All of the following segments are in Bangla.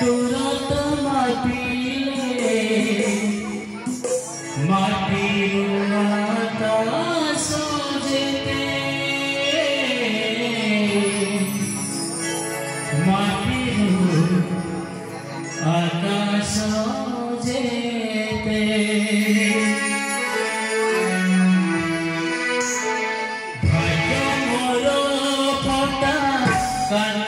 তুরত মাতিলে মাটির মাতা সজেতে মাটির আকাশ যেতে। ভাগ্য মোর ফটা কান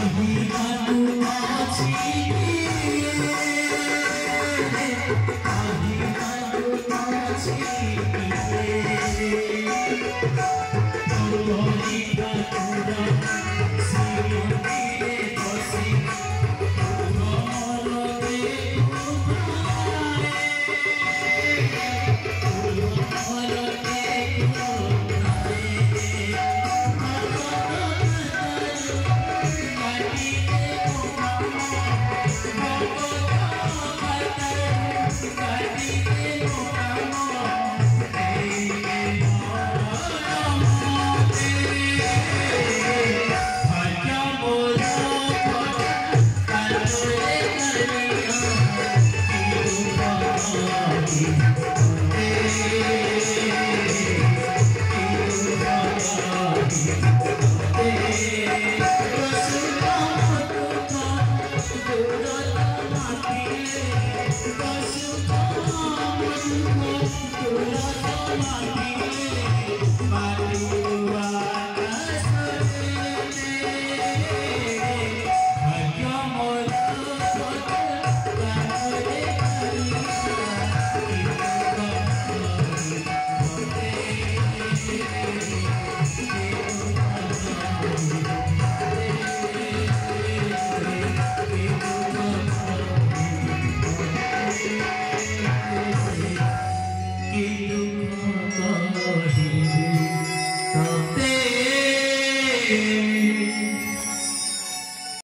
We going to